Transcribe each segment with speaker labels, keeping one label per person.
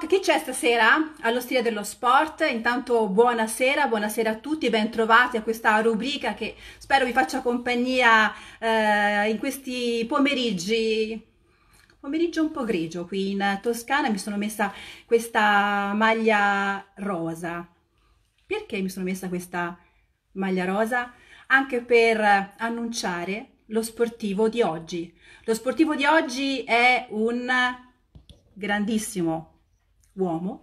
Speaker 1: Doc, chi c'è stasera allo stile dello sport? Intanto buonasera, buonasera a tutti, bentrovati a questa rubrica che spero vi faccia compagnia eh, in questi pomeriggi. Pomeriggio un po' grigio qui in Toscana, mi sono messa questa maglia rosa. Perché mi sono messa questa maglia rosa? Anche per annunciare lo sportivo di oggi. Lo sportivo di oggi è un grandissimo uomo.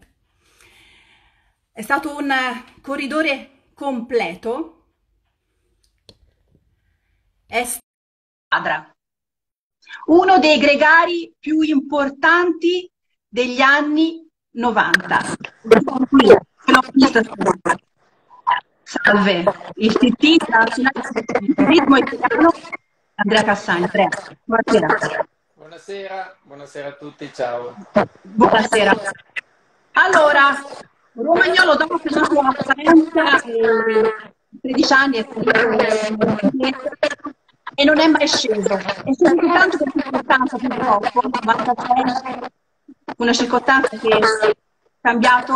Speaker 1: È stato un corridore completo. È squadra. Uno dei gregari più importanti degli anni 90. Salve, il TT nazionale turismo italiano Andrea Cassani. Andrea, buonasera.
Speaker 2: Buonasera, buonasera a tutti, ciao.
Speaker 1: Buonasera. Allora, Romagnolo dopo che sono a Faenza, eh, 13 anni e non è mai sceso. È sempre tanto per circostanza purtroppo, una circostanza che ha cambiato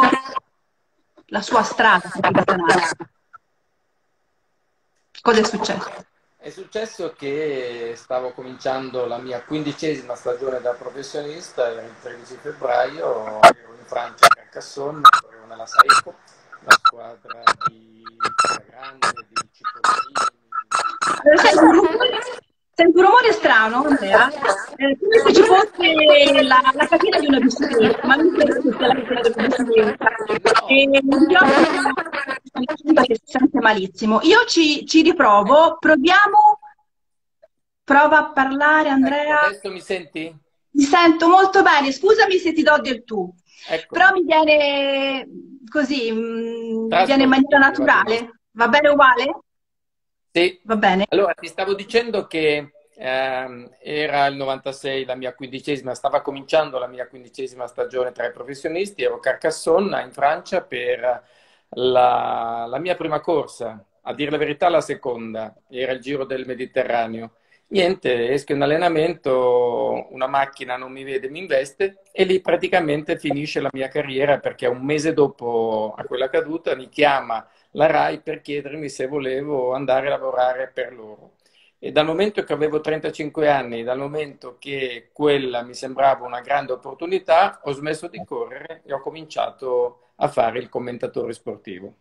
Speaker 1: la sua strada professionale. Cosa è successo?
Speaker 2: È successo che stavo cominciando la mia quindicesima stagione da professionista, il 13 febbraio, ero in Francia a Carcassonne, ero nella Saeco, la squadra di Grande, di
Speaker 1: Cipollini. Sento un rumore strano, Andrea, eh, come se ci fosse la, la catena di una bicicletta, ma non credo che sia la catena di una bicicletta. E io che si sente malissimo. Io ci, ci riprovo, proviamo, prova a parlare Andrea.
Speaker 2: Ecco, adesso mi senti?
Speaker 1: Mi sento molto bene, scusami se ti do del tu, ecco. però mi viene così, mm, viene in maniera naturale. Va bene uguale?
Speaker 2: Sì.
Speaker 1: Va bene.
Speaker 2: Allora, ti stavo dicendo che ehm, era il 96 la mia quindicesima, stava cominciando la mia quindicesima stagione tra i professionisti, ero a Carcassonne in Francia per la, la mia prima corsa, a dire la verità la seconda, era il Giro del Mediterraneo. Niente, esco in allenamento, una macchina non mi vede, mi investe e lì praticamente finisce la mia carriera perché un mese dopo a quella caduta mi chiama la RAI per chiedermi se volevo andare a lavorare per loro. E dal momento che avevo 35 anni, dal momento che quella mi sembrava una grande opportunità, ho smesso di correre e ho cominciato a fare il commentatore sportivo.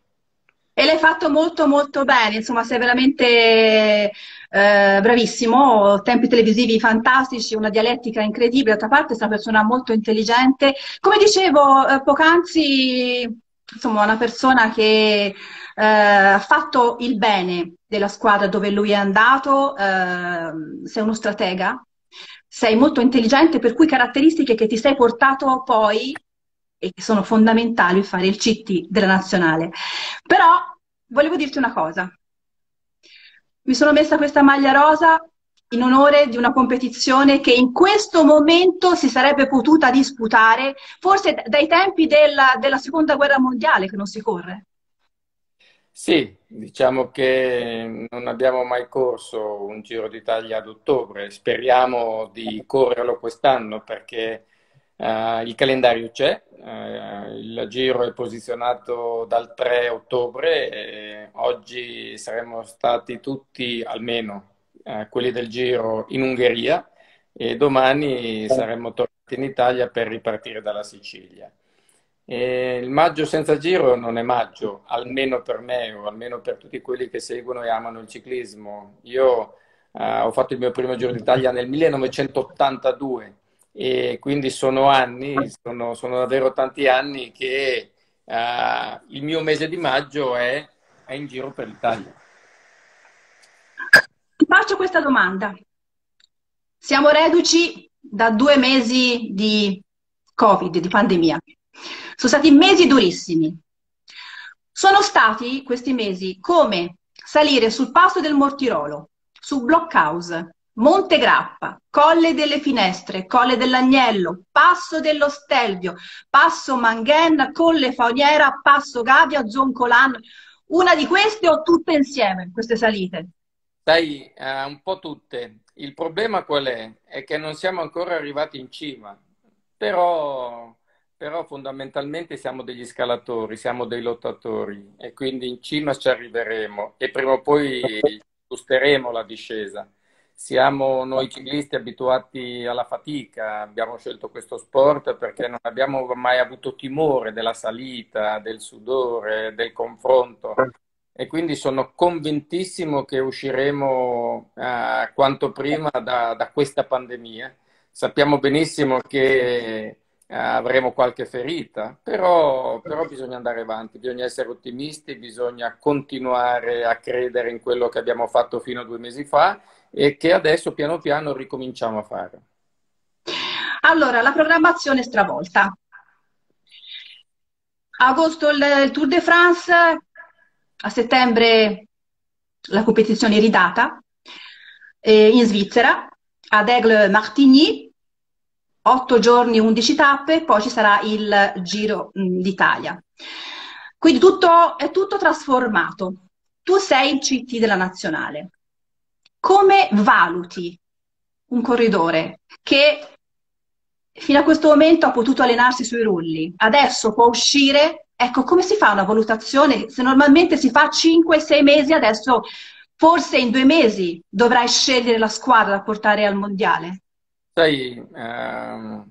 Speaker 1: E l'hai fatto molto molto bene, insomma sei veramente eh, bravissimo, tempi televisivi fantastici, una dialettica incredibile, d'altra parte sei una persona molto intelligente. Come dicevo eh, poc'anzi, insomma una persona che eh, ha fatto il bene della squadra dove lui è andato, eh, sei uno stratega, sei molto intelligente, per cui caratteristiche che ti sei portato poi e che sono fondamentali per fare il CT della nazionale. Però volevo dirti una cosa. Mi sono messa questa maglia rosa in onore di una competizione che in questo momento si sarebbe potuta disputare, forse dai tempi della, della seconda guerra mondiale che non si corre.
Speaker 2: Sì, diciamo che non abbiamo mai corso un Giro d'Italia ad ottobre, speriamo di correrlo quest'anno perché uh, il calendario c'è, uh, il Giro è posizionato dal 3 ottobre oggi saremmo stati tutti, almeno uh, quelli del Giro, in Ungheria e domani saremmo tornati in Italia per ripartire dalla Sicilia. E il maggio senza giro non è maggio, almeno per me o almeno per tutti quelli che seguono e amano il ciclismo. Io ho fatto il mio primo Giro d'Italia nel 1982 e quindi sono anni, sono, sono davvero tanti anni che eh, il mio mese di maggio è, è in giro per l'Italia.
Speaker 1: Ti faccio questa domanda. Siamo reduci da due mesi di Covid, di pandemia. Sono stati mesi durissimi. Sono stati questi mesi come salire sul passo del Mortirolo, su Blockhouse, Monte Grappa, Colle delle Finestre, Colle dell'Agnello, Passo dello Stelvio, Passo Manghen, Colle Fauniera, Passo Gavia, Zoncolan. Una di queste o tutte insieme, queste salite?
Speaker 2: Sai, uh, un po' tutte. Il problema qual è? È che non siamo ancora arrivati in cima, però però fondamentalmente siamo degli scalatori, siamo dei lottatori e quindi in cima ci arriveremo e prima o poi gusteremo la discesa. Siamo noi ciclisti abituati alla fatica, abbiamo scelto questo sport perché non abbiamo mai avuto timore della salita, del sudore, del confronto e quindi sono convintissimo che usciremo eh, quanto prima da, da, questa pandemia. Sappiamo benissimo che eh, avremo qualche ferita, però, però bisogna andare avanti, bisogna essere ottimisti, bisogna continuare a credere in quello che abbiamo fatto fino a due mesi fa e che adesso piano piano ricominciamo a fare.
Speaker 1: Allora, la programmazione stravolta. Agosto il Tour de France, a settembre la competizione ridata eh, in Svizzera, ad Aigle Martigny, 8 giorni, 11 tappe, poi ci sarà il Giro mm, d'Italia. Quindi tutto, è tutto trasformato. Tu sei il CT della nazionale. Come valuti un corridore che fino a questo momento ha potuto allenarsi sui rulli, adesso può uscire? Ecco, come si fa una valutazione? Se normalmente si fa 5-6 mesi, adesso forse in due mesi dovrai scegliere la squadra da portare al mondiale.
Speaker 2: Sai, ehm,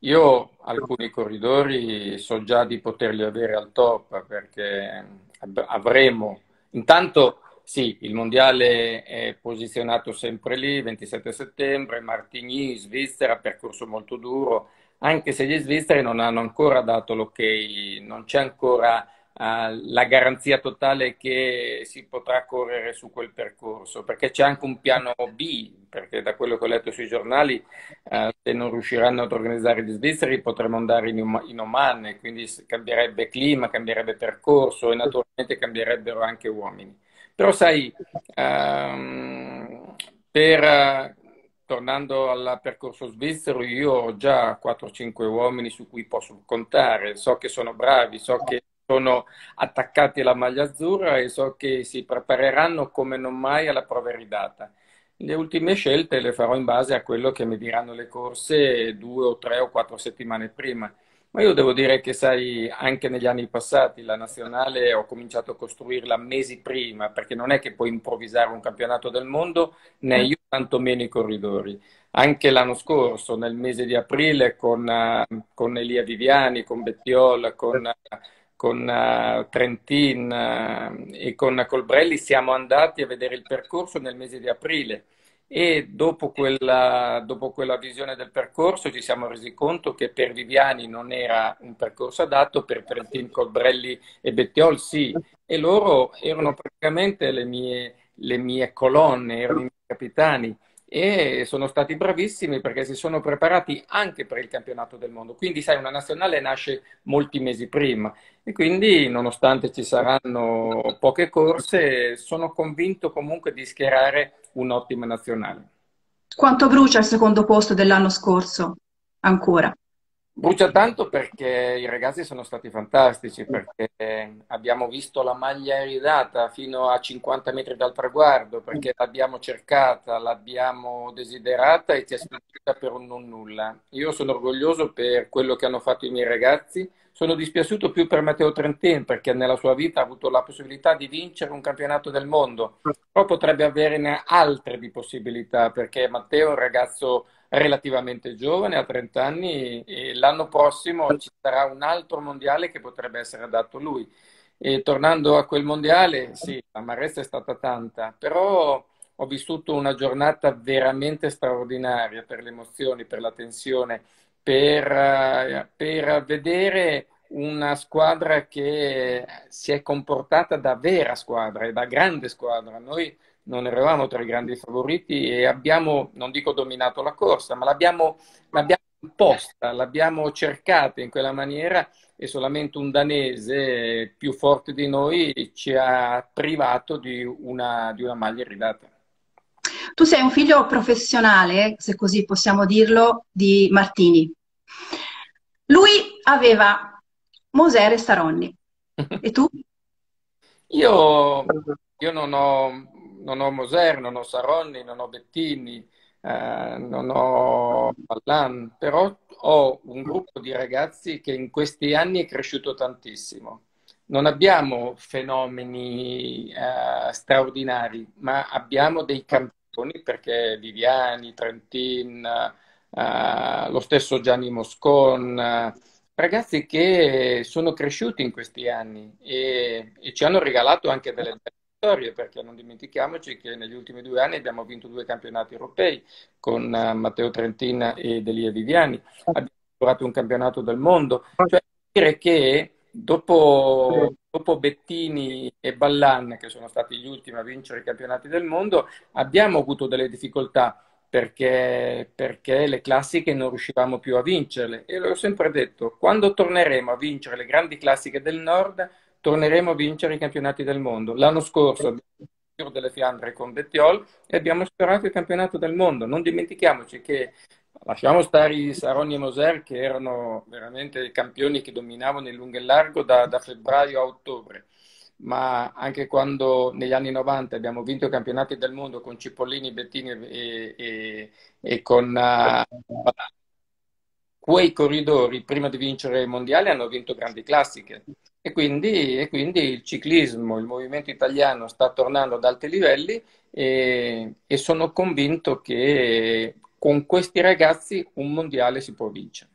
Speaker 2: io alcuni corridori so già di poterli avere al top perché avremo, intanto sì, il mondiale è posizionato sempre lì, 27 settembre, Martigny, Svizzera, percorso molto duro, anche se gli svizzeri non hanno ancora dato l'ok, non c'è ancora uh, la garanzia totale che si potrà correre su quel percorso, perché c'è anche un piano B, perché da quello che ho letto sui giornali, uh, se non riusciranno ad organizzare gli svizzeri potremmo andare in, in Oman, quindi cambierebbe clima, cambierebbe percorso e naturalmente cambierebbero anche uomini. Però sai, um, per, tornando al percorso svizzero, io ho già 4-5 uomini su cui posso contare, so che sono bravi, so che sono attaccati alla maglia azzurra e so che si prepareranno come non mai alla prova ridata. Le ultime scelte le farò in base a quello che mi diranno le corse due o tre o quattro settimane prima. Ma io devo dire che, sai, anche negli anni passati la nazionale ho cominciato a costruirla mesi prima, perché non è che puoi improvvisare un campionato del mondo, né io tantomeno i corridori. Anche l'anno scorso, nel mese di aprile, con, uh, con Elia Viviani, con Bettiol, con, con uh, Trentin e con Colbrelli, siamo andati a vedere il percorso nel mese di aprile e dopo quella, dopo quella, visione del percorso ci siamo resi conto che per Viviani non era un percorso adatto, per Trentin, Colbrelli e Bettiol sì, e loro erano praticamente le mie, le mie colonne, erano i miei capitani e sono stati bravissimi perché si sono preparati anche per il campionato del mondo. Quindi, sai, una nazionale nasce molti mesi prima e quindi, nonostante ci saranno poche corse, sono convinto comunque di schierare un'ottima nazionale.
Speaker 1: Quanto brucia il secondo posto dell'anno scorso ancora?
Speaker 2: Brucia tanto perché i ragazzi sono stati fantastici, perché abbiamo visto la maglia iridata fino a 50 metri dal traguardo, perché l'abbiamo cercata, l'abbiamo desiderata e ci è sfuggita per un non nulla. Io sono orgoglioso per quello che hanno fatto i miei ragazzi, sono dispiaciuto più per Matteo Trentin perché nella sua vita ha avuto la possibilità di vincere un campionato del mondo, però potrebbe averne altre di possibilità perché Matteo è un ragazzo relativamente giovane, ha 30 anni e l'anno prossimo ci sarà un altro mondiale che potrebbe essere adatto a lui. E tornando a quel mondiale, sì, la marezza è stata tanta, però ho vissuto una giornata veramente straordinaria per le emozioni, per la tensione per, eh, per vedere una squadra che si è comportata da vera squadra e da grande squadra. Noi non eravamo tra i grandi favoriti e abbiamo, non dico dominato la corsa, ma l'abbiamo, l'abbiamo imposta, l'abbiamo cercata in quella maniera e solamente un danese più forte di noi ci ha privato di una, di una maglia ridata.
Speaker 1: Tu sei un figlio professionale, se così possiamo dirlo, di Martini. Lui aveva Moser e Staronni. E tu?
Speaker 2: Io, io non, ho, non ho Moser, non ho Saronni, non ho Bettini. Eh, non ho Allan, però ho un gruppo di ragazzi che in questi anni è cresciuto tantissimo. Non abbiamo fenomeni eh, straordinari, ma abbiamo dei campioni perché Viviani, Trentin, eh, lo stesso Gianni Moscon, ragazzi che sono cresciuti in questi anni e, e ci hanno regalato anche delle belle perché non dimentichiamoci che negli ultimi due anni abbiamo vinto due campionati europei con uh, Matteo Trentin ed Elia Viviani, abbiamo lavorato un campionato del mondo, cioè dire che dopo, dopo Bettini e Ballan, che sono stati gli ultimi a vincere i campionati del mondo, abbiamo avuto delle difficoltà perché, perché, le classiche non riuscivamo più a vincerle. E l'ho sempre detto, quando torneremo a vincere le grandi classiche del nord, torneremo a vincere i campionati del mondo. L'anno scorso abbiamo vinto il Giro delle Fiandre con Bettiol e abbiamo sperato il campionato del mondo. Non dimentichiamoci che lasciamo stare i Saroni e Moser che erano veramente i campioni che dominavano il lungo e largo da, da febbraio a ottobre ma anche quando negli anni 90 abbiamo vinto i campionati del mondo con Cipollini, Bettini e, e, e con uh, quei corridori, prima di vincere i mondiali, hanno vinto grandi classiche. E quindi, e quindi, il ciclismo, il movimento italiano sta tornando ad alti livelli e, e sono convinto che con questi ragazzi un mondiale si può vincere.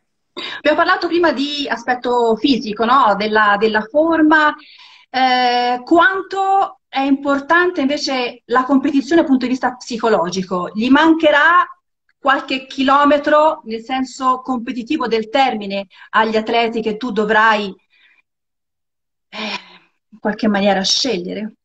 Speaker 1: Abbiamo parlato prima di aspetto fisico, no? della, della forma eh, quanto è importante invece la competizione dal punto di vista psicologico. Gli mancherà qualche chilometro nel senso competitivo del termine agli atleti che tu dovrai eh, in qualche maniera scegliere?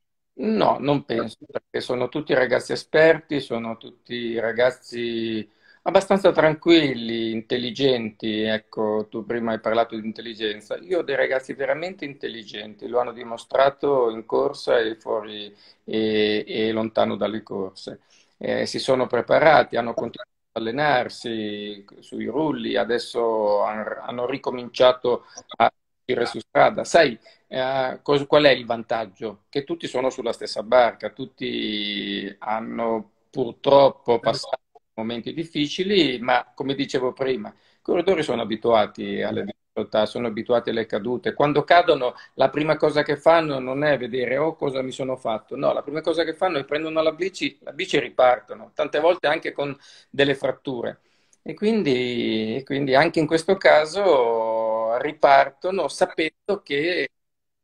Speaker 2: No, non penso, perché sono tutti ragazzi esperti, sono tutti ragazzi abbastanza tranquilli, intelligenti. Ecco, tu prima hai parlato di intelligenza. Io ho dei ragazzi veramente intelligenti, lo hanno dimostrato in corsa e fuori e, e lontano dalle corse. Eh, si sono preparati, hanno continuato allenarsi sui rulli, adesso hanno ricominciato a uscire su strada. Sai, eh, qual è il vantaggio? Che tutti sono sulla stessa barca, tutti hanno purtroppo passato momenti difficili, ma come dicevo prima, i corridori sono abituati alle difficoltà, sono abituati alle cadute. Quando cadono, la prima cosa che fanno non è vedere oh cosa mi sono fatto, no, la prima cosa che fanno è prendono la bici, la bici e ripartono, tante volte anche con delle fratture. E quindi, quindi anche in questo caso ripartono sapendo che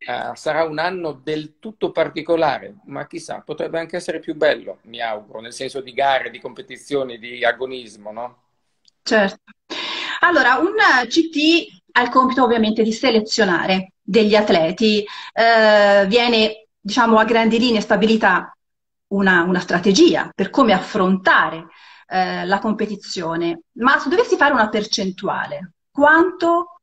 Speaker 2: Uh, sarà un anno del tutto particolare, ma chissà, potrebbe anche essere più bello, mi auguro, nel senso di gare, di competizioni, di agonismo, no?
Speaker 1: Certo. Allora, un CT ha il compito ovviamente di selezionare degli atleti, uh, viene, diciamo, a grandi linee stabilita una, una strategia per come affrontare uh, la competizione, ma se dovessi fare una percentuale, quanto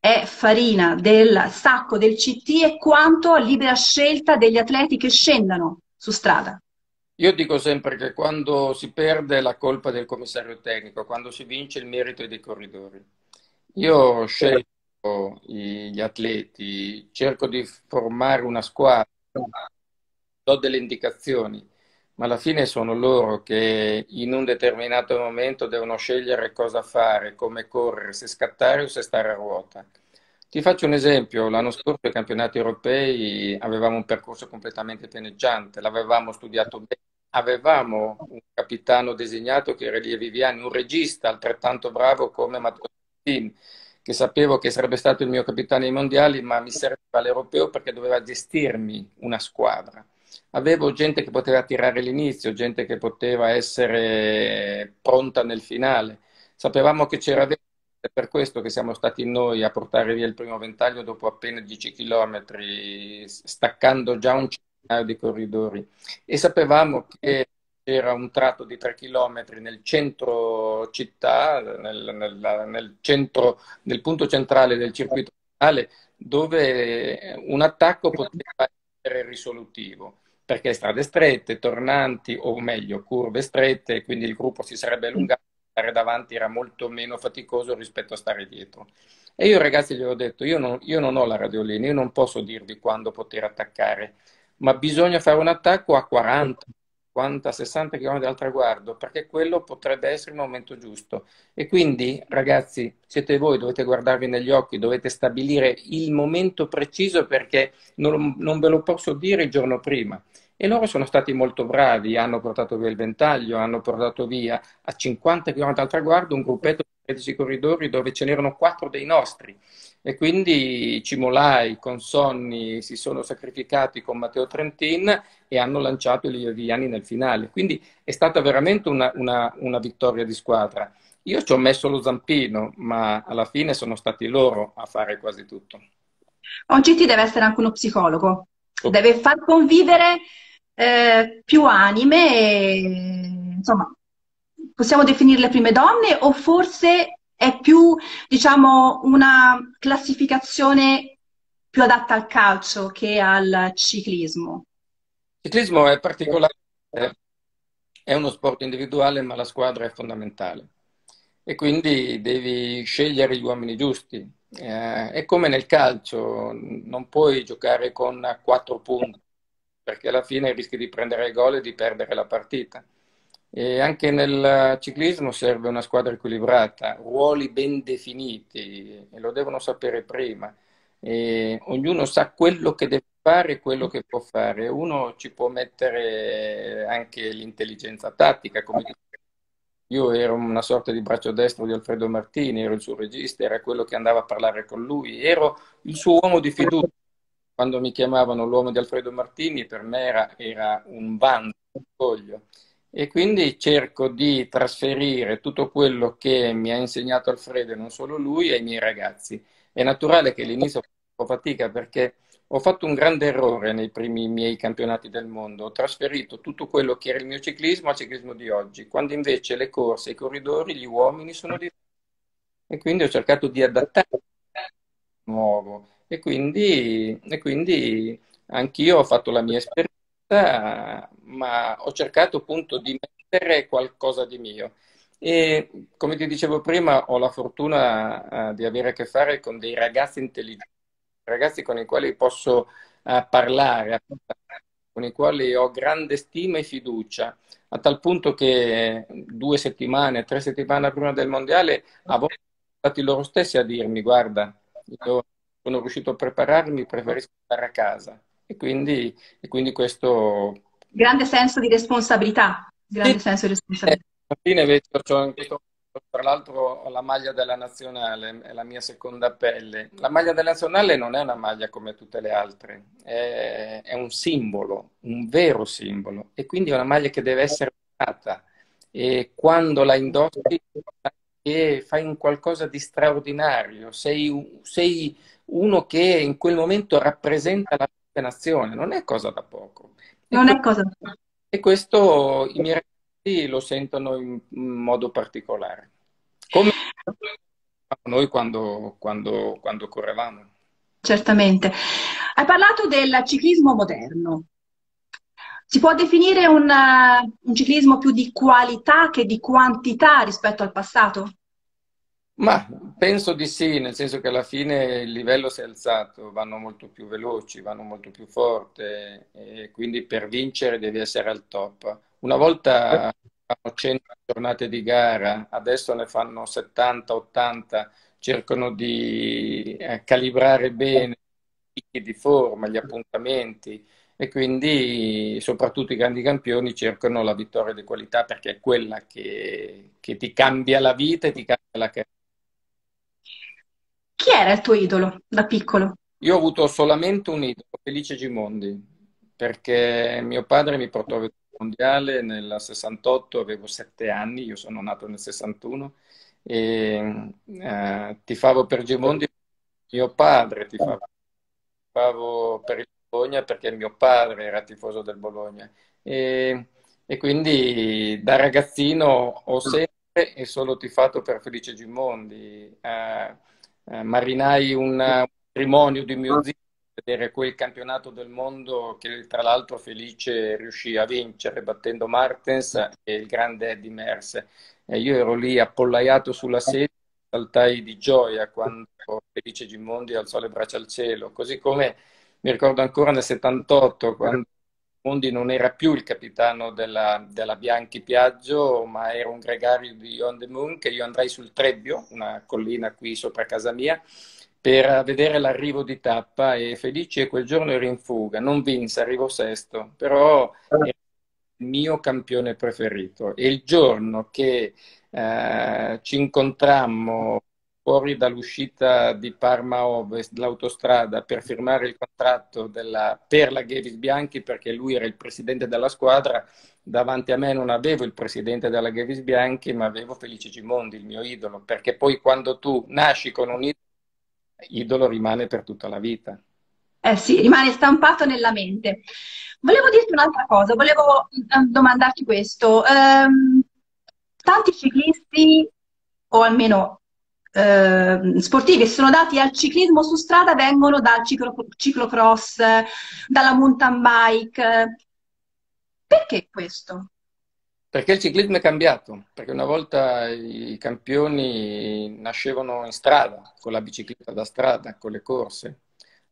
Speaker 1: è farina del sacco del CT e quanto libera scelta degli atleti che scendano su strada.
Speaker 2: Io dico sempre che quando si perde la colpa del commissario tecnico, quando si vince il merito è dei corridori. Io scelgo gli atleti, cerco di formare una squadra, do delle indicazioni, ma alla fine sono loro che in un determinato momento devono scegliere cosa fare, come correre, se scattare o se stare a ruota. Ti faccio un esempio, l'anno scorso ai campionati europei avevamo un percorso completamente pianeggiante, l'avevamo studiato bene, avevamo un capitano designato che era Elia Viviani, un regista altrettanto bravo come Matteo Martin, che sapevo che sarebbe stato il mio capitano ai mondiali, ma mi serviva l'europeo perché doveva gestirmi una squadra avevo gente che poteva tirare l'inizio, gente che poteva essere pronta nel finale. Sapevamo che c'era dentro, è per questo che siamo stati noi a portare via il primo ventaglio dopo appena 10 km, staccando già un centinaio di corridori. E sapevamo che c'era un tratto di 3 km nel centro città, nel, nel, nel, centro, nel punto centrale del circuito finale, dove un attacco poteva essere risolutivo perché strade strette, tornanti, o meglio, curve strette, quindi il gruppo si sarebbe allungato, stare davanti era molto meno faticoso rispetto a stare dietro. E io ragazzi gli ho detto, io non, io non ho la radiolina, io non posso dirvi quando poter attaccare, ma bisogna fare un attacco a 40, 50-60 km al traguardo, perché quello potrebbe essere il momento giusto. E quindi, ragazzi, siete voi, dovete guardarvi negli occhi, dovete stabilire il momento preciso perché non, non ve lo posso dire il giorno prima. E loro sono stati molto bravi, hanno portato via il ventaglio, hanno portato via a 50 km al traguardo un gruppetto di 13 corridori dove ce n'erano quattro dei nostri. E quindi Cimolai, Consonni si sono sacrificati con Matteo Trentin e hanno lanciato gli Viviani nel finale. Quindi è stata veramente una, una, una vittoria di squadra. Io ci ho messo lo zampino, ma alla fine sono stati loro a fare quasi tutto.
Speaker 1: Un GT deve essere anche uno psicologo, deve far convivere eh, più anime, e, insomma, possiamo definire le prime donne o forse è più, diciamo, una classificazione più adatta al calcio che al ciclismo?
Speaker 2: Il ciclismo è particolare, è uno sport individuale, ma la squadra è fondamentale e quindi devi scegliere gli uomini giusti. Eh, è come nel calcio, non puoi giocare con quattro punti perché alla fine rischi di prendere il gol e di perdere la partita. E anche nel ciclismo serve una squadra equilibrata, ruoli ben definiti e lo devono sapere prima. E ognuno sa quello che deve fare e quello che può fare. Uno ci può mettere anche l'intelligenza tattica, come io ero una sorta di braccio destro di Alfredo Martini, ero il suo regista, era quello che andava a parlare con lui, ero il suo uomo di fiducia quando mi chiamavano l'uomo di Alfredo Martini, per me era, era un bando, un orgoglio. E quindi cerco di trasferire tutto quello che mi ha insegnato Alfredo, e non solo lui, ai miei ragazzi. È naturale che all'inizio ho fatica perché ho fatto un grande errore nei primi miei campionati del mondo. Ho trasferito tutto quello che era il mio ciclismo al ciclismo di oggi, quando invece le corse, i corridori, gli uomini sono diversi. E quindi ho cercato di adattare nuovo e quindi, e quindi anch'io ho fatto la mia esperienza, ma ho cercato appunto di mettere qualcosa di mio. E come ti dicevo prima, ho la fortuna uh, di avere a che fare con dei ragazzi intelligenti, ragazzi con i quali posso uh, parlare, con i quali ho grande stima e fiducia, a tal punto che due settimane, tre settimane prima del mondiale, a volte sono stati loro stessi a dirmi: Guarda, io sono riuscito a prepararmi, preferisco stare a casa. E quindi, e quindi questo...
Speaker 1: Grande senso di responsabilità. Grande sì. senso di responsabilità.
Speaker 2: Eh, alla fine vedo, tra l'altro ho la maglia della nazionale, è la mia seconda pelle. La maglia della nazionale non è una maglia come tutte le altre, è, è un simbolo, un vero simbolo. E quindi è una maglia che deve essere usata. E quando la indossi fai un qualcosa di straordinario, sei, sei uno che in quel momento rappresenta la nazione, non è cosa da poco.
Speaker 1: Non e è cosa da
Speaker 2: poco. E questo i miei ragazzi lo sentono in, modo particolare. Come noi quando, quando, quando correvamo.
Speaker 1: Certamente. Hai parlato del ciclismo moderno. Si può definire un, un ciclismo più di qualità che di quantità rispetto al passato?
Speaker 2: Ma penso di sì, nel senso che alla fine il livello si è alzato, vanno molto più veloci, vanno molto più forte e quindi per vincere devi essere al top. Una volta fanno 100 giornate di gara, adesso ne fanno 70, 80, cercano di eh, calibrare bene i picchi di forma, gli appuntamenti e quindi soprattutto i grandi campioni cercano la vittoria di qualità perché è quella che, che ti cambia la vita e ti cambia la carriera.
Speaker 1: Chi era il tuo idolo da piccolo?
Speaker 2: Io ho avuto solamente un idolo, Felice Gimondi, perché mio padre mi portò al mondiale nel 68, avevo sette anni, io sono nato nel 61, e eh, tifavo per Gimondi, mio padre tifavo, tifavo per il Bologna perché mio padre era tifoso del Bologna. E, e quindi da ragazzino ho sempre e solo tifato per Felice Gimondi. Eh, eh, marinai un matrimonio di mio zio vedere quel campionato del mondo che tra l'altro Felice riuscì a vincere battendo Martens e il grande Eddie Merse. E io ero lì appollaiato sulla sedia, saltai di gioia quando Felice Gimondi alzò le braccia al cielo, così come mi ricordo ancora nel 78 quando Mondi non era più il capitano della, della, Bianchi Piaggio, ma era un gregario di On the Moon, che io andrai sul Trebbio, una collina qui sopra casa mia, per vedere l'arrivo di tappa e Felice quel giorno ero in fuga, non vinse, arrivò sesto, però era il mio campione preferito. E il giorno che eh, ci incontrammo fuori dall'uscita di Parma Ovest, dell'autostrada, per firmare il contratto della, per la Gavis Bianchi, perché lui era il presidente della squadra. Davanti a me non avevo il presidente della Gavis Bianchi, ma avevo Felice Gimondi, il mio idolo, perché poi quando tu nasci con un idolo, idolo rimane per tutta la vita.
Speaker 1: Eh sì, rimane stampato nella mente. Volevo dirti un'altra cosa, volevo eh, domandarti questo. Um, tanti ciclisti, o almeno eh, sportivi che sono dati al ciclismo su strada vengono dal ciclo, ciclocross, dalla mountain bike. Perché questo?
Speaker 2: Perché il ciclismo è cambiato, perché una volta i campioni nascevano in strada, con la bicicletta da strada, con le corse.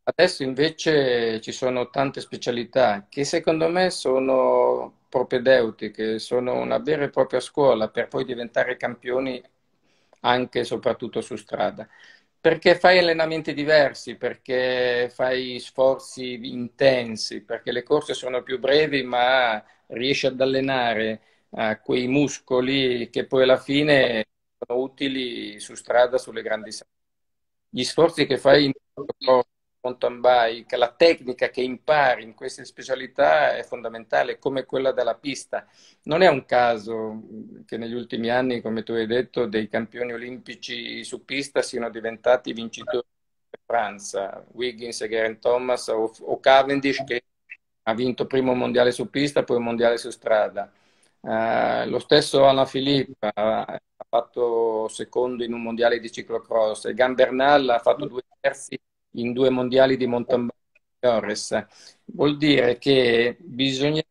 Speaker 2: Adesso invece ci sono tante specialità che secondo me sono propedeutiche, sono una vera e propria scuola per poi diventare campioni anche e soprattutto su strada. Perché fai allenamenti diversi, perché fai sforzi intensi, perché le corse sono più brevi, ma riesci ad allenare uh, quei muscoli che poi alla fine sono utili su strada sulle grandi strade. Gli sforzi che fai in mountain bike, la tecnica che impari in queste specialità è fondamentale, come quella della pista. Non è un caso che negli ultimi anni, come tu hai detto, dei campioni olimpici su pista siano diventati vincitori di Francia, Wiggins e Geraint Thomas o, o, Cavendish che ha vinto primo mondiale su pista, poi mondiale su strada. Uh, lo stesso Alain Philippe ha fatto secondo in un mondiale di ciclocross e Gambernal ha fatto due terzi in due mondiali di mountain bike Vuol dire che bisogna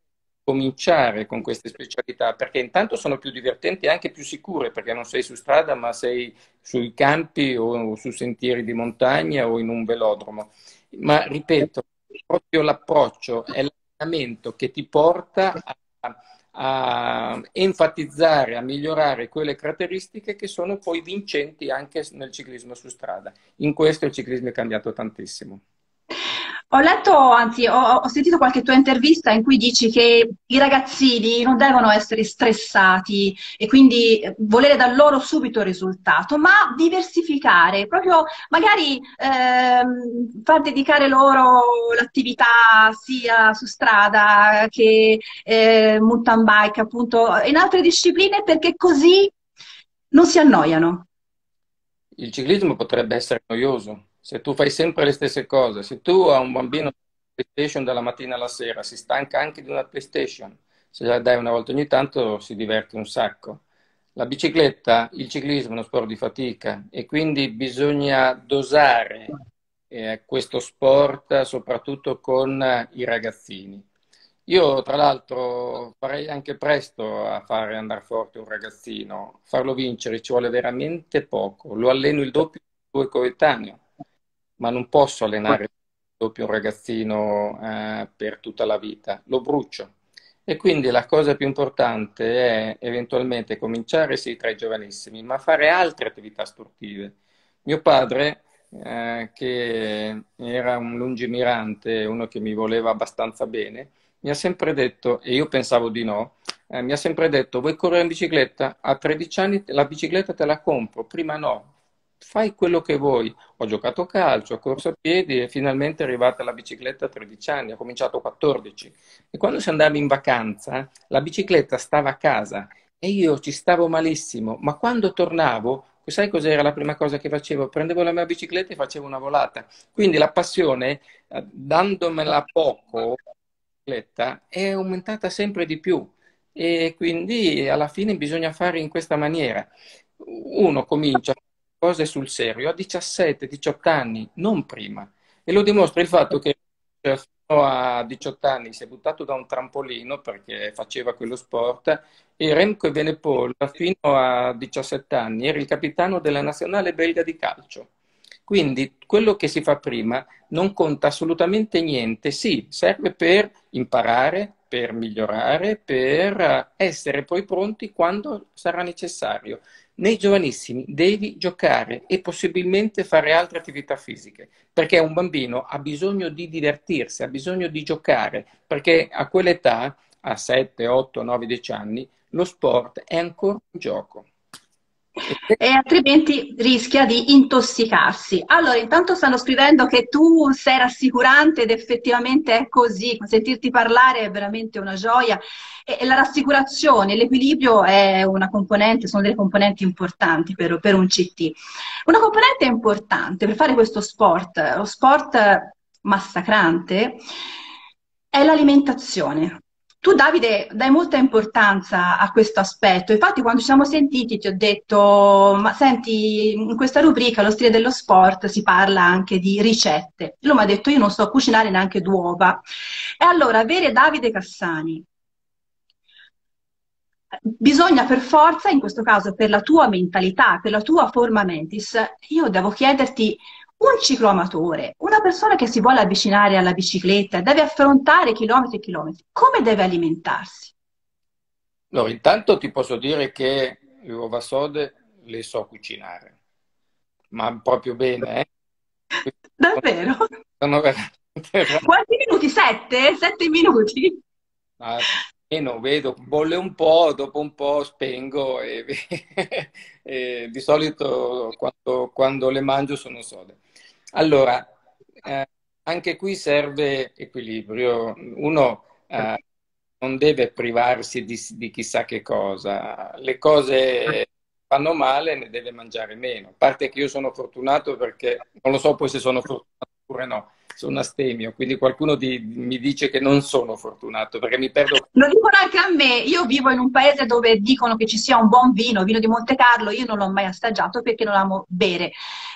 Speaker 2: cominciare con queste specialità perché intanto sono più divertenti e anche più sicure perché non sei su strada ma sei sui campi o su sentieri di montagna o in un velodromo. Ma ripeto, proprio l'approccio è l'allenamento che ti porta a a enfatizzare, a migliorare quelle caratteristiche che sono poi vincenti anche nel ciclismo su strada. In questo il ciclismo è cambiato tantissimo.
Speaker 1: Ho letto, anzi, ho, ho, sentito qualche tua intervista in cui dici che i ragazzini non devono essere stressati e quindi volere da loro subito il risultato, ma diversificare, proprio magari ehm, far dedicare loro l'attività sia su strada che eh, mountain bike, appunto, in altre discipline perché così non si annoiano.
Speaker 2: Il ciclismo potrebbe essere noioso se tu fai sempre le stesse cose, se tu hai un bambino PlayStation dalla mattina alla sera, si stanca anche di una PlayStation, se la dai una volta ogni tanto si diverte un sacco. La bicicletta, il ciclismo è uno sport di fatica e quindi bisogna dosare eh, questo sport soprattutto con i ragazzini. Io tra l'altro farei anche presto a fare andare forte un ragazzino, farlo vincere ci vuole veramente poco, lo alleno il doppio del tuo coetaneo ma non posso allenare doppio un ragazzino eh, per tutta la vita, lo brucio. E quindi la cosa più importante è eventualmente cominciare sì tra i giovanissimi, ma fare altre attività sportive. Mio padre, eh, che era un lungimirante, uno che mi voleva abbastanza bene, mi ha sempre detto, e io pensavo di no, eh, mi ha sempre detto, vuoi correre in bicicletta? A 13 anni la bicicletta te la compro, prima no, fai quello che vuoi. Ho giocato a calcio, ho corso a piedi e finalmente è arrivata la bicicletta a 13 anni, ho cominciato a 14. E quando si andava in vacanza, la bicicletta stava a casa e io ci stavo malissimo, ma quando tornavo, sai cos'era la prima cosa che facevo? Prendevo la mia bicicletta e facevo una volata. Quindi la passione, eh, dandomela poco, è aumentata sempre di più e quindi alla fine bisogna fare in questa maniera. Uno comincia cose sul serio a 17-18 anni, non prima. E lo dimostra il fatto che fino a 18 anni si è buttato da un trampolino perché faceva quello sport e Remco Evenepoel fino a 17 anni era il capitano della nazionale belga di calcio. Quindi quello che si fa prima non conta assolutamente niente, sì, serve per imparare, per migliorare, per essere poi pronti quando sarà necessario. Nei giovanissimi devi giocare e possibilmente fare altre attività fisiche, perché un bambino ha bisogno di divertirsi, ha bisogno di giocare, perché a quell'età, a 7, 8, 9, 10 anni, lo sport è ancora un gioco
Speaker 1: e altrimenti rischia di intossicarsi. Allora, intanto stanno scrivendo che tu sei rassicurante ed effettivamente è così, sentirti parlare è veramente una gioia e, la rassicurazione, l'equilibrio è una componente, sono delle componenti importanti per, per un CT. Una componente importante per fare questo sport, lo sport massacrante, è l'alimentazione. Tu Davide dai molta importanza a questo aspetto, infatti quando ci siamo sentiti ti ho detto, ma senti, in questa rubrica, lo stile dello sport, si parla anche di ricette. Lui mi ha detto, io non so cucinare neanche d'uova. E allora avere Davide Cassani, bisogna per forza, in questo caso per la tua mentalità, per la tua forma mentis, io devo chiederti un cicloamatore, una persona che si vuole avvicinare alla bicicletta, deve affrontare chilometri e chilometri, come deve alimentarsi?
Speaker 2: No, intanto ti posso dire che le uova sode le so cucinare, ma proprio bene.
Speaker 1: Eh? Davvero? Sono veramente... Quanti minuti? Sette? Sette minuti?
Speaker 2: Ah, meno, vedo, bolle un po', dopo un po' spengo e, e di solito quando, quando le mangio sono sode. Allora, eh, anche qui serve equilibrio. Uno eh, non deve privarsi di, di, chissà che cosa. Le cose fanno male, ne deve mangiare meno. A parte che io sono fortunato perché non lo so poi se sono fortunato oppure no sono astemio, quindi qualcuno di, mi dice che non sono fortunato perché mi perdo.
Speaker 1: Lo dicono anche a me, io vivo in un paese dove dicono che ci sia un buon vino, vino di Monte Carlo, io non l'ho mai assaggiato perché non amo bere,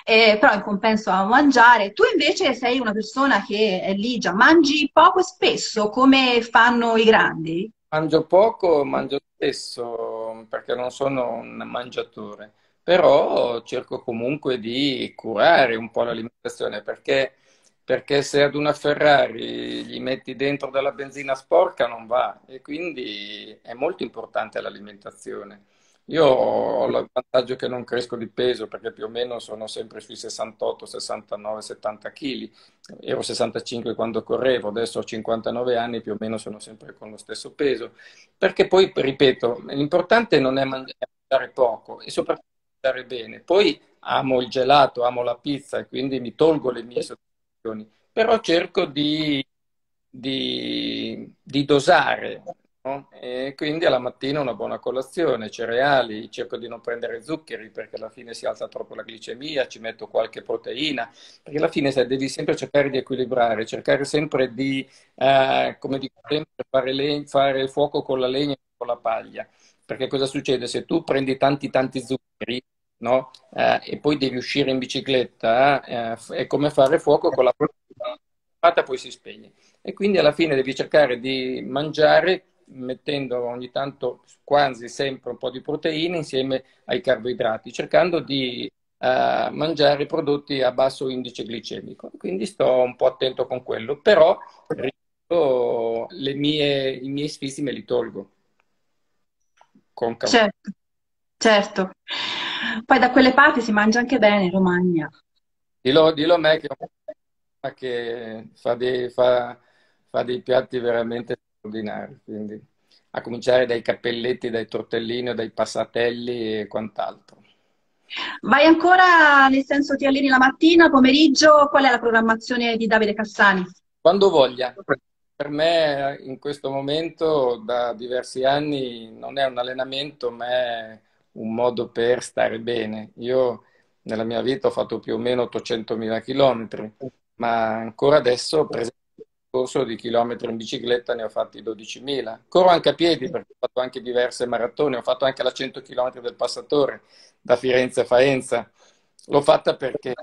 Speaker 1: eh, però in compenso amo mangiare. Tu invece sei una persona che è lì già, mangi poco e spesso come fanno i grandi?
Speaker 2: Mangio poco, mangio spesso perché non sono un mangiatore però cerco comunque di curare un po' l'alimentazione perché perché se ad una Ferrari gli metti dentro della benzina sporca non va e quindi è molto importante l'alimentazione. Io ho il vantaggio che non cresco di peso perché più o meno sono sempre sui 68, 69, 70 kg. Ero 65 quando correvo, adesso ho 59 anni, più o meno sono sempre con lo stesso peso. Perché poi, ripeto, l'importante non è mangiare poco e soprattutto mangiare bene. Poi amo il gelato, amo la pizza e quindi mi tolgo le mie soddisfazioni però cerco di, di, di dosare. No? E quindi alla mattina una buona colazione, cereali, cerco di non prendere zuccheri perché alla fine si alza troppo la glicemia, ci metto qualche proteina, perché alla fine devi sempre cercare di equilibrare, cercare sempre di, eh, come dico sempre, fare, le- fare il fuoco con la legna e con la paglia. Perché cosa succede? Se tu prendi tanti tanti zuccheri, no? Eh, e poi devi uscire in bicicletta, eh, è come fare fuoco con la pata poi si spegne. E quindi alla fine devi cercare di mangiare mettendo ogni tanto quasi sempre un po' di proteine insieme ai carboidrati, cercando di uh, mangiare prodotti a basso indice glicemico. Quindi sto un po' attento con quello, però mie, i miei sfizi me li tolgo.
Speaker 1: Con certo, certo. Poi da quelle parti si mangia anche bene in Romagna.
Speaker 2: Dillo, dillo a me che, che fa, dei, fa, fa, dei, piatti veramente straordinari, quindi a cominciare dai cappelletti, dai tortellini, dai passatelli e quant'altro.
Speaker 1: Vai ancora, nel senso ti alleni la mattina, pomeriggio, qual è la programmazione di Davide Cassani?
Speaker 2: Quando voglia. Per me in questo momento da diversi anni non è un allenamento, ma è un modo per stare bene. Io nella mia vita ho fatto più o meno 800.000 chilometri, ma ancora adesso, per esempio, corso di chilometri in bicicletta ne ho fatti 12.000. Corro anche a piedi perché ho fatto anche diverse maratone, ho fatto anche la 100 km del passatore da Firenze a Faenza. L'ho fatta perché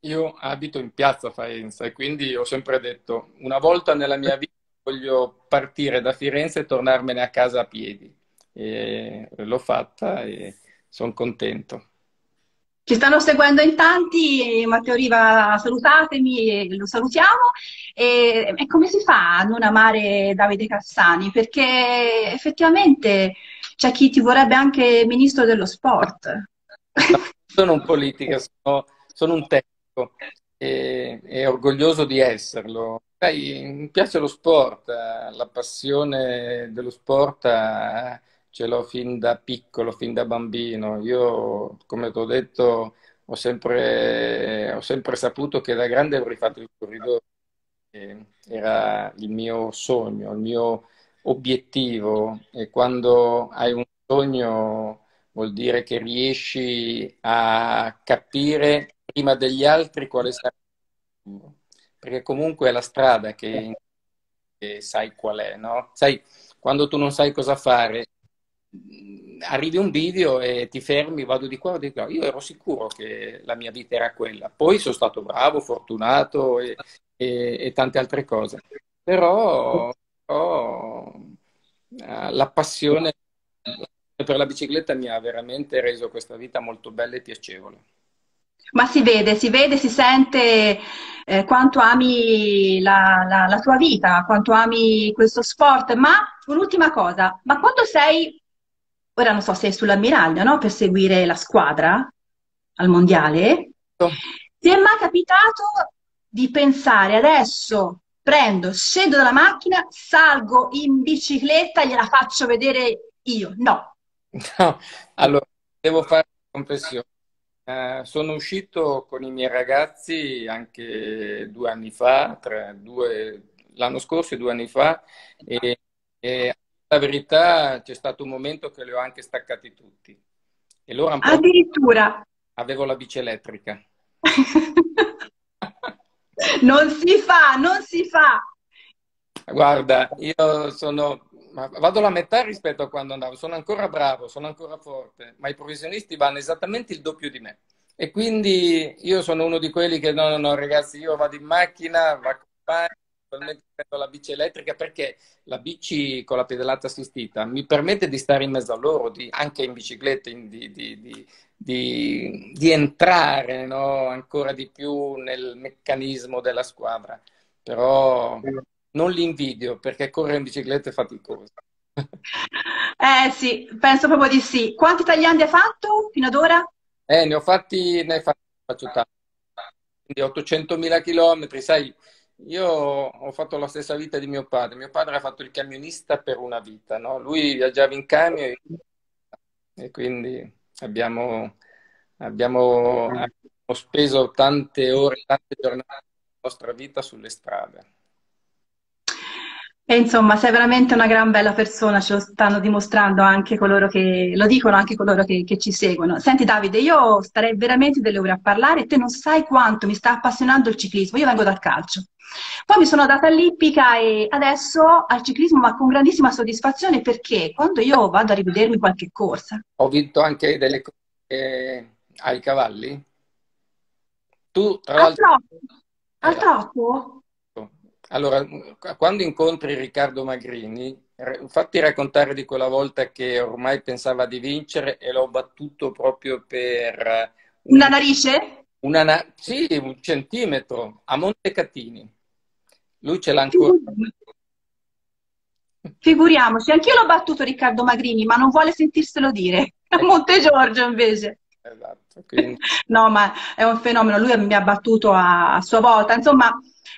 Speaker 2: io abito in piazza Faenza e quindi ho sempre detto una volta nella mia vita voglio partire da Firenze e tornarmene a casa a piedi e l'ho fatta e sono contento.
Speaker 1: Ci stanno seguendo in tanti, Matteo Riva salutatemi, lo salutiamo. E, e, come si fa a non amare Davide Cassani? Perché effettivamente c'è chi ti vorrebbe anche ministro dello sport.
Speaker 2: No, sono un politica, sono, sono un tecnico e, e, orgoglioso di esserlo. Sai, mi piace lo sport, eh, la passione dello sport eh, ce l'ho fin da piccolo, fin da bambino. Io, come ti ho detto, ho sempre, ho sempre saputo che da grande avrei fatto il corridore. Era il mio sogno, il mio obiettivo e quando hai un sogno vuol dire che riesci a capire prima degli altri quale sarà il tuo. Perché comunque è la strada che, che sai qual è, no? Sai, quando tu non sai cosa fare, arrivi un video e ti fermi, vado di qua, vado di qua. Io ero sicuro che la mia vita era quella. Poi sono stato bravo, fortunato e, e, e tante altre cose. Però, però eh, la passione per la bicicletta mi ha veramente reso questa vita molto bella e piacevole.
Speaker 1: Ma si vede, si vede, si sente eh, quanto ami la, la, la, tua vita, quanto ami questo sport. Ma un'ultima cosa, ma quando sei, ora non so se è sull'ammiraglio, no? Per seguire la squadra al mondiale, ti è mai capitato di pensare adesso prendo, scendo dalla macchina, salgo in bicicletta e gliela faccio vedere io? No.
Speaker 2: No, allora devo fare una confessione. Eh, sono uscito con i miei ragazzi anche due anni fa, tre, due, l'anno scorso e due anni fa, e, e la verità c'è stato un momento che li ho anche staccati tutti.
Speaker 1: E loro Addirittura
Speaker 2: avevo la bici elettrica.
Speaker 1: non si fa, non si fa.
Speaker 2: Guarda, io sono ma vado alla metà rispetto a quando andavo. Sono ancora bravo, sono ancora forte, ma i professionisti vanno esattamente il doppio di me. E quindi io sono uno di quelli che no, no, no, ragazzi, io vado in macchina, vado a compagno, prendo la bici elettrica perché la bici con la pedalata assistita mi permette di stare in mezzo a loro, di, anche in bicicletta, in, di, di, di, entrare no, ancora di più nel meccanismo della squadra. Però non li invidio perché correre in bicicletta è faticoso.
Speaker 1: Eh sì, penso proprio di sì. Quanti tagliandi hai fatto fino ad ora?
Speaker 2: Eh, ne ho fatti, ne faccio, tanti. Quindi 800.000 km, sai, io ho fatto la stessa vita di mio padre. Mio padre ha fatto il camionista per una vita, no? Lui viaggiava in camion e quindi abbiamo, abbiamo, abbiamo speso tante ore, tante giornate della nostra vita sulle strade.
Speaker 1: E insomma, sei veramente una gran bella persona, ce lo stanno dimostrando anche coloro che lo dicono, anche coloro che, che, ci seguono. Senti Davide, io starei veramente delle ore a parlare, te non sai quanto mi sta appassionando il ciclismo, io vengo dal calcio. Poi mi sono data all'ippica e adesso al ciclismo, ma con grandissima soddisfazione perché quando io vado a rivedermi qualche corsa.
Speaker 2: Ho vinto anche delle corse ai cavalli?
Speaker 1: Tu, tra l'altro... Al trotto?
Speaker 2: Allora, quando incontri Riccardo Magrini, fatti raccontare di quella volta che ormai pensava di vincere e l'ho battuto proprio per...
Speaker 1: Un, una narice?
Speaker 2: Una na- sì, un centimetro, a Montecatini. Lui ce l'ha ancora.
Speaker 1: Figuriamoci, anch'io l'ho battuto Riccardo Magrini, ma non vuole sentirselo dire. A Monte Giorgio invece. Esatto. Quindi... no, ma è un fenomeno, lui mi ha battuto a, a sua volta. Insomma,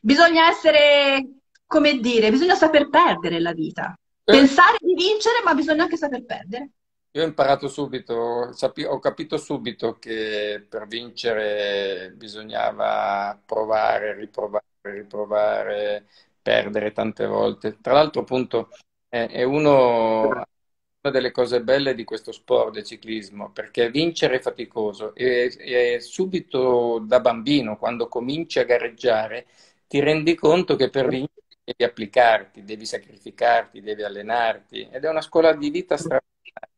Speaker 1: bisogna essere, come dire, bisogna saper perdere la vita. Eh. Pensare di vincere, ma bisogna anche saper perdere.
Speaker 2: Io ho imparato subito, ho capito subito che per vincere bisognava provare, riprovare, riprovare, perdere tante volte. Tra l'altro, appunto, è uno, una delle cose belle di questo sport del ciclismo, perché vincere è faticoso e, e subito da bambino, quando cominci a gareggiare, ti rendi conto che per vincere devi applicarti, devi sacrificarti, devi allenarti ed è una scuola di vita straordinaria.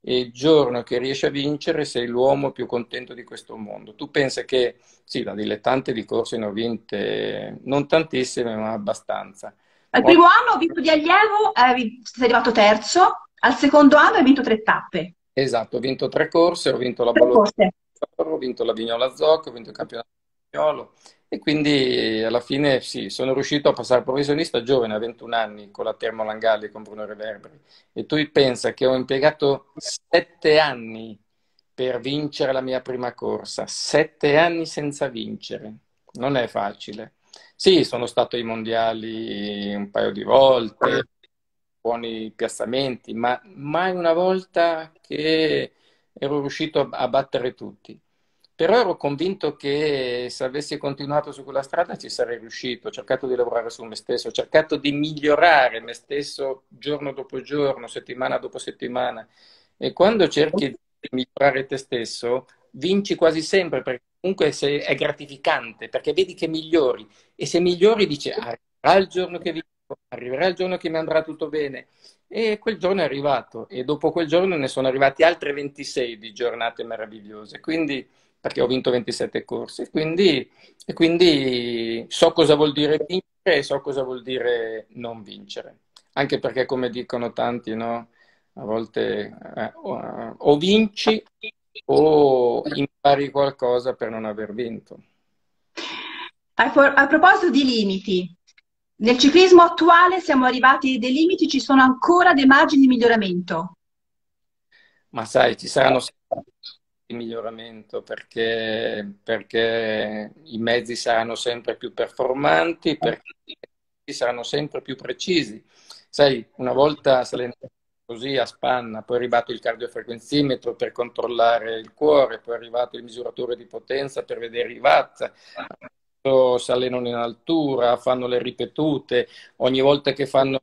Speaker 2: E il giorno che riesci a vincere sei l'uomo più contento di questo mondo. Tu pensi che, sì, da dilettante di corse ne ho vinte non tantissime, ma abbastanza.
Speaker 1: Al primo anno ho vinto di allievo, eh, sei arrivato terzo, al secondo anno hai vinto tre tappe.
Speaker 2: Esatto, ho vinto tre corse, ho vinto la Bologna ho vinto la Vignola Zocco, ho vinto il campionato spagnolo e quindi alla fine sì, sono riuscito a passare professionista giovane a 21 anni con la Termolangalli e con Bruno Reverberi. E tu pensa che ho impiegato sette anni per vincere la mia prima corsa, sette anni senza vincere, non è facile. Sì, sono stato ai mondiali un paio di volte, buoni piazzamenti, ma mai una volta che ero riuscito a battere tutti. Però ero convinto che se avessi continuato su quella strada ci sarei riuscito. Ho cercato di lavorare su me stesso, ho cercato di migliorare me stesso giorno dopo giorno, settimana dopo settimana. E quando cerchi di migliorare te stesso, vinci quasi sempre, perché comunque è gratificante, perché vedi che migliori. E se migliori dici, arriverà il giorno che vinco, arriverà il giorno che mi andrà tutto bene. E quel giorno è arrivato. E dopo quel giorno ne sono arrivati altre 26 di giornate meravigliose. Quindi perché ho vinto 27 corsi, quindi, e quindi so cosa vuol dire vincere e so cosa vuol dire non vincere. Anche perché, come dicono tanti, no? a volte eh, o, o vinci o impari qualcosa per non aver vinto.
Speaker 1: A proposito di limiti, nel ciclismo attuale siamo arrivati a dei limiti, ci sono ancora dei margini di miglioramento?
Speaker 2: Ma sai, ci saranno sempre di miglioramento perché, perché i mezzi saranno sempre più performanti, perché i mezzi saranno sempre più precisi. Sai, una volta salendo così a spanna, poi è arrivato il cardiofrequenzimetro per controllare il cuore, poi è arrivato il misuratore di potenza per vedere i watt, si allenano in altura, fanno le ripetute, ogni volta che fanno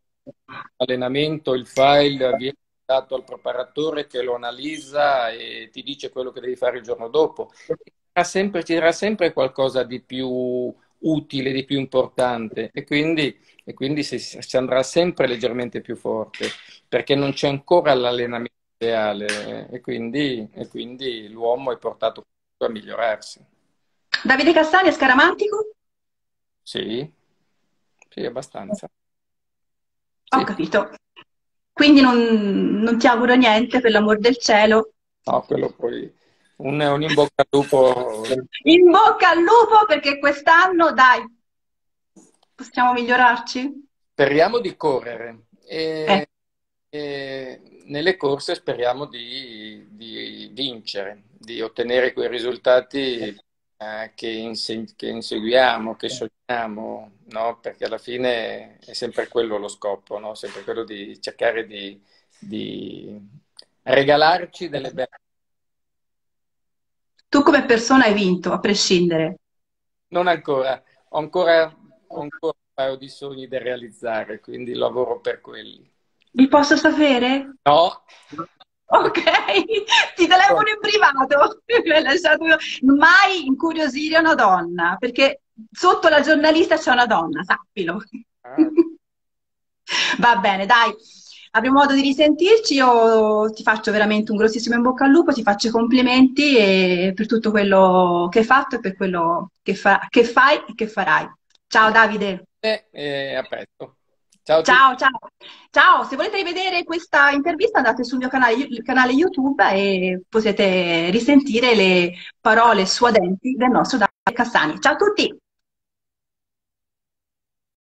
Speaker 2: allenamento il file viene dato al preparatore che lo analizza e ti dice quello che devi fare il giorno dopo. Sempre, ci sempre qualcosa di più utile, di più importante e quindi, e quindi si, si, andrà sempre leggermente più forte perché non c'è ancora l'allenamento ideale e quindi, e quindi l'uomo è portato a migliorarsi.
Speaker 1: Davide Cassani è scaramantico?
Speaker 2: Sì, sì, abbastanza.
Speaker 1: Ho capito. Quindi non, non ti auguro niente, per l'amor del cielo.
Speaker 2: No, quello poi un, un in bocca al lupo.
Speaker 1: In bocca al lupo perché quest'anno, dai, possiamo migliorarci?
Speaker 2: Speriamo di correre. E, eh. e nelle corse speriamo di, di, vincere, di ottenere quei risultati che, inseg- che, inseguiamo, che sogniamo, no? perché alla fine è sempre quello lo scopo, no? sempre quello di cercare di, di regalarci delle belle.
Speaker 1: Tu come persona hai vinto, a prescindere?
Speaker 2: Non ancora, ho ancora, ho ancora un paio di sogni da realizzare, quindi lavoro per quelli.
Speaker 1: Li posso sapere?
Speaker 2: No.
Speaker 1: Ok, ti telefono in privato. Mai incuriosire una donna, perché sotto la giornalista c'è una donna, sappilo. Ah. Va bene, dai. Avremo modo di risentirci, io ti faccio veramente un grossissimo in bocca al lupo, ti faccio i complimenti per tutto quello che hai fatto e per quello che, fa, che fai e che farai. Ciao Davide.
Speaker 2: Eh, eh, a presto.
Speaker 1: Ciao, ciao, ciao, ciao. Se volete rivedere questa intervista andate sul mio canale, canale, YouTube e potete risentire le parole suadenti del nostro Davide Cassani. Ciao a tutti!